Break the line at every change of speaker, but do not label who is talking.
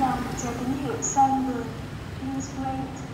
vui cho tín hiệu xanh người. Please wait